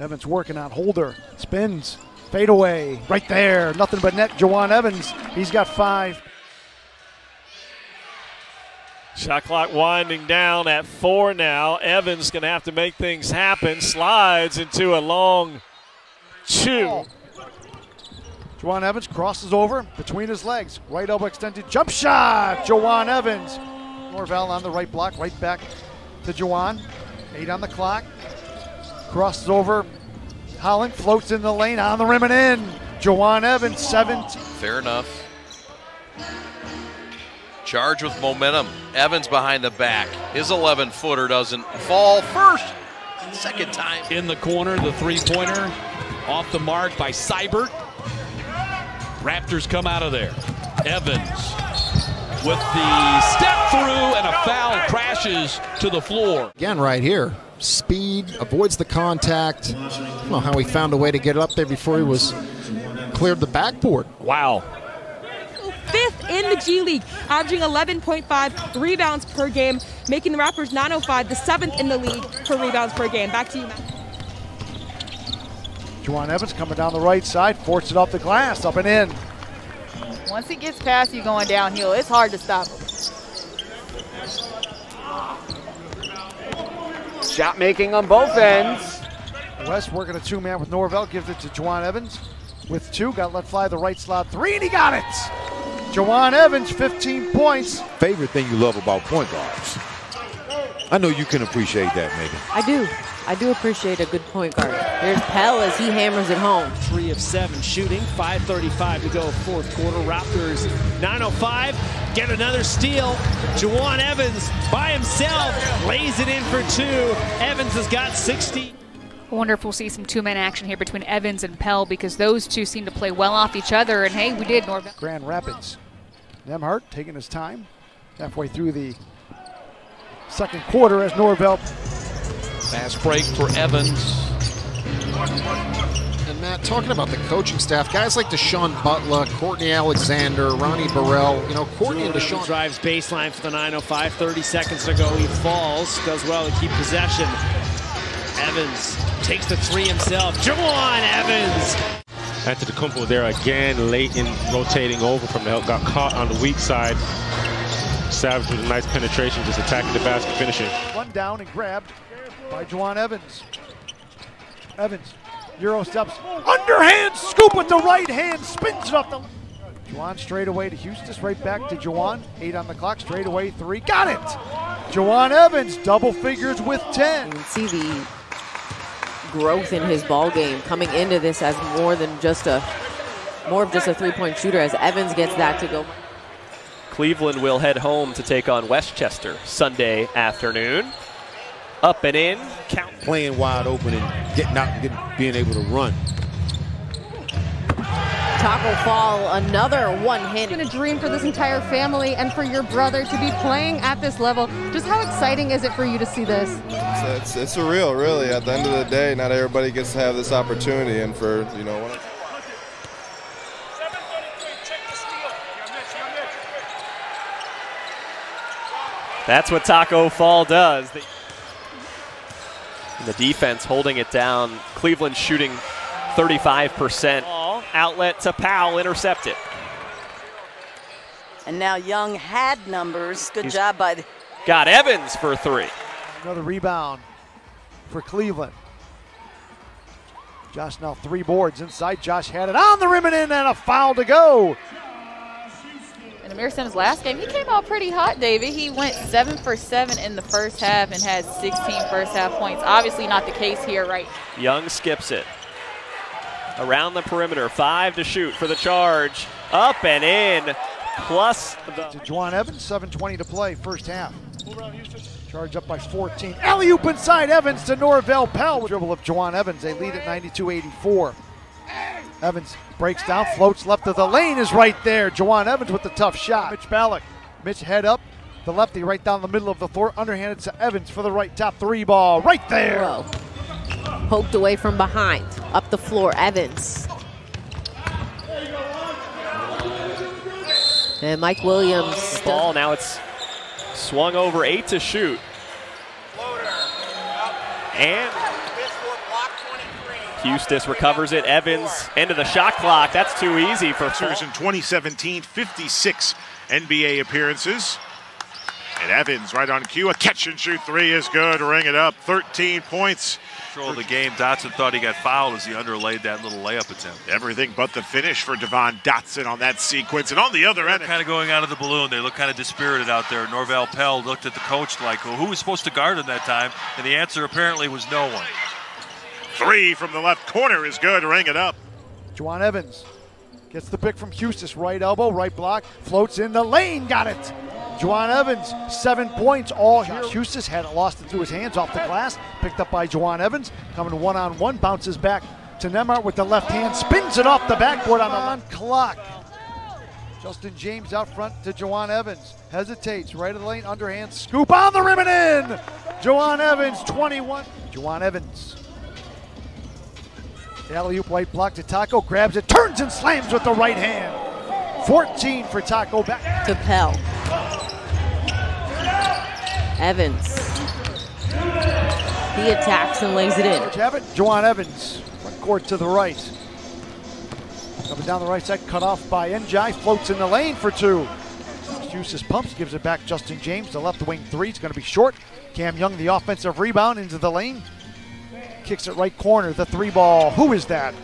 Evans working on Holder. Spins. Fade away. Right there. Nothing but net. Jawun Evans. He's got five. Shot clock winding down at four now. Evans going to have to make things happen. Slides into a long two. Jawun Evans crosses over between his legs. Right elbow extended jump shot. Jawun Evans. Norvel on the right block. Right back to Jawun. Eight on the clock. Crosses over. Holland floats in the lane on the rim and in. Jawun Evans, 17. Fair enough. Charge with momentum. Evans behind the back. His 11 footer doesn't fall first. Second time. In the corner, the three pointer off the mark by Seibert. Raptors come out of there. Evans with the step through and a foul crashes to the floor. Again, right here. Speed, avoids the contact. I don't know how he found a way to get it up there before he was cleared the backboard. Wow. Fifth in the G League, averaging 11.5 rebounds per game, making the Raptors 905 the seventh in the league for rebounds per game. Back to you, Matt. Jawun Evans coming down the right side, forced it off the glass, up and in. Once he gets past you going downhill, it's hard to stop him. Shot making on both ends. West working a two man with Norvel, gives it to Jawun Evans with two. Got let fly the right slot three, and he got it. Jawun Evans, 15 points. Favorite thing you love about point guards? I know you can appreciate that, Megan. I do. I do appreciate a good point guard. Here's Pelle as he hammers it home. Three of seven shooting, 5.35 to go fourth quarter. Raptors 905, get another steal. Jawun Evans by himself lays it in for two. Evans has got 60. I wonder if we'll see some two-man action here between Evans and Pelle because those two seem to play well off each other. And hey, we did, Norvel. Grand Rapids. Nembhard taking his time halfway through the second quarter as Norvel. Fast break for Evans. And Matt, talking about the coaching staff, guys like Deshaun Butler, Courtney Alexander, Ronnie Burrell, you know, Courtney and Deshaun. Drives baseline for the 905, 30 seconds to go. He falls, does well to keep possession. Evans takes the three himself. Jawun Evans. Antetokounmpo there again, late in rotating over from the help, got caught on the weak side. Savage with a nice penetration, just attacking the basket, finishing. One down and grabbed by Jawun Evans. Evans, Euro steps, underhand scoop with the right hand, spins it up the. Jawun straight away to Houston, right back to Jawun. Eight on the clock, straight away three, got it. Jawun Evans, double figures with 10. You can see the growth in his ball game coming into this as more than just a more of just a three-point shooter as Evans gets that to go. Cleveland will head home to take on Westchester Sunday afternoon. Up and in. Count. Playing wide open and getting out and getting, being able to run. Tacko Fall, another one hit. It's been a dream for this entire family and for your brother to be playing at this level. Just how exciting is it for you to see this? It's, it's, it's surreal, really. At the end of the day, not everybody gets to have this opportunity, and for you know. That's what Tacko Fall does. The, the defense holding it down. Cleveland shooting 35%. Ball, outlet to Powell, intercepted. And now Young had numbers. Good He's job by the. Got Evans for three. Another rebound for Cleveland. Josh now three boards inside. Josh had it on the rim and in, and a foul to go. In Amir Sims' last game, he came out pretty hot, David. He went seven for seven in the first half and had 16 first half points. Obviously not the case here, right? Young skips it. Around the perimeter, five to shoot for the charge. Up and in, plus the. To Jawun Evans, 7.20 to play, first half. Charge up by 14. Alley oop inside Evans to Norvel Pelle. Dribble of Jawun Evans. They lead at 92 84. Evans breaks down, floats left of the lane, is right there. Jawun Evans with the tough shot. Mitch Ballock. Mitch head up, the lefty right down the middle of the floor, underhanded to Evans for the right top three ball, right there. Whoa. Poked away from behind, up the floor, Evans. And Mike Williams. The ball now it's swung over eight to shoot. And Houston recovers it. Evans, end of the shot clock. That's too easy for Sixers in 2017, 56 NBA appearances. And Evans right on cue. A catch and shoot three is good. Ring it up. 13 points. Control of the game. Dotson thought he got fouled as he underlaid that little layup attempt. Everything but the finish for Devon Dotson on that sequence. And on the other end, kind of going out of the balloon. They look kind of dispirited out there. Norvel Pelle looked at the coach like, well, who was supposed to guard him that time? And the answer apparently was no one. Three from the left corner is good. Ring it up. Jawun Evans gets the pick from Houston. Right elbow, right block, floats in the lane. Got it. Jawun Evans, seven points all here. Houston had it lost it through his hands off the glass. Picked up by Jawun Evans. Coming one on one, bounces back to Nembhard with the left hand, spins it off the backboard on the on clock. Justin James out front to Jawun Evans. Hesitates, right of the lane, underhand scoop on the rim and in. Jawun Evans, 21. Jawun Evans. Alley oop right block to Tacko, grabs it, turns and slams with the right hand. 14 for Tacko back to Pelle. Evans. He attacks and lays it in. Have it. Jawun Evans, front court to the right. Coming down the right side, cut off by Njai, floats in the lane for two. Juices pumps, gives it back Justin James, the left wing three. It's going to be short. Cam Young, the offensive rebound into the lane. Kicks it right corner, the three ball. Who is that?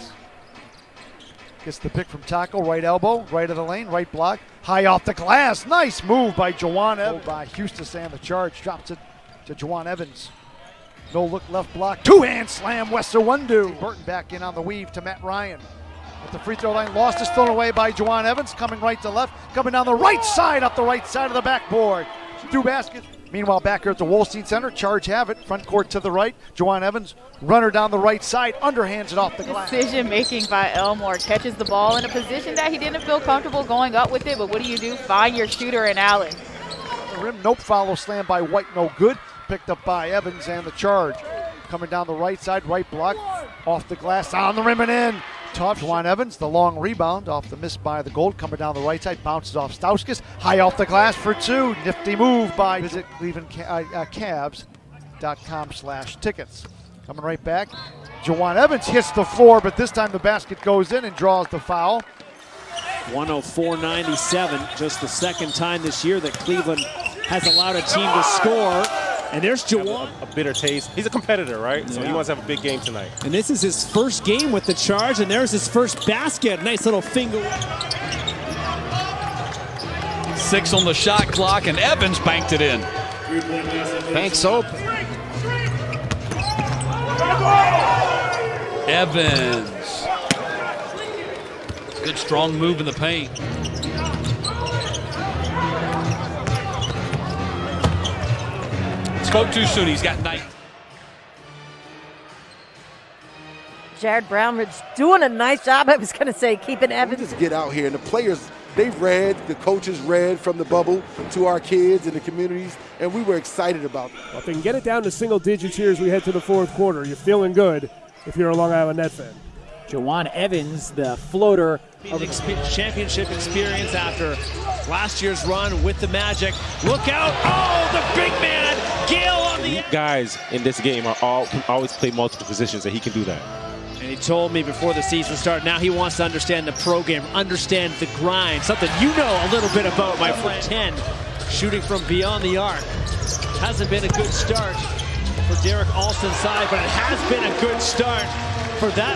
Gets the pick from Tacko, right elbow, right of the lane, right block, high off the glass. Nice move by Jawun Evans. By oh, Houston and the charge drops it to Jawun Evans. No look left block, two hand slam, Wester Wundu. Burton back in on the weave to Matt Ryan. At the free throw line, lost is thrown away by Jawun Evans, coming right to left, coming down the right side, up the right side of the backboard. Two baskets. Meanwhile, back here at the Wolstein Center, charge have it, front court to the right. Jawun Evans, runner down the right side, underhands it off the glass. Decision making by Elmore catches the ball in a position that he didn't feel comfortable going up with it, but what do you do? Find your shooter in Allen. The rim, nope, follow slam by White, no good. Picked up by Evans and the charge. Coming down the right side, right block, off the glass, on the rim and in. Tough. Jawun Evans, the long rebound off the miss by the gold, coming down the right side, bounces off Stauskas, high off the glass for two. Nifty move by visit clevelandcavs.com uh, uh, slash tickets. Coming right back, Jawun Evans hits the floor, but this time the basket goes in and draws the foul. 104-97, just the second time this year that Cleveland has allowed a team to score. And there's Jawun. A, a, bitter taste. He's a competitor, right? So he wants to have a big game tonight. And this is his first game with the charge, and there's his first basket. Nice little finger. Six on the shot clock, and Evans banked it in. Banks open. Evans. Good strong move in the paint. Spoke too soon. He's got night. Jared Brownridge doing a nice job. I was going to say keeping Evans. We just get out here, and the players they've read, the coaches read from the bubble to our kids and the communities, and we were excited about it. Well, if they can get it down to single digits here as we head to the fourth quarter, you're feeling good if you're a Long Island Net fan. Jawun Evans, the floater. Of the Championship experience after last year's run with the Magic. Look out! Oh, the big man, Gill on the guys in this game are all always play multiple positions, and he can do that. And he told me before the season started, now he wants to understand the pro game, understand the grind, something you know a little bit about, my friend. 10, shooting from beyond the arc. Hasn't been a good start for Derek Alston's side, but it has been a good start for that.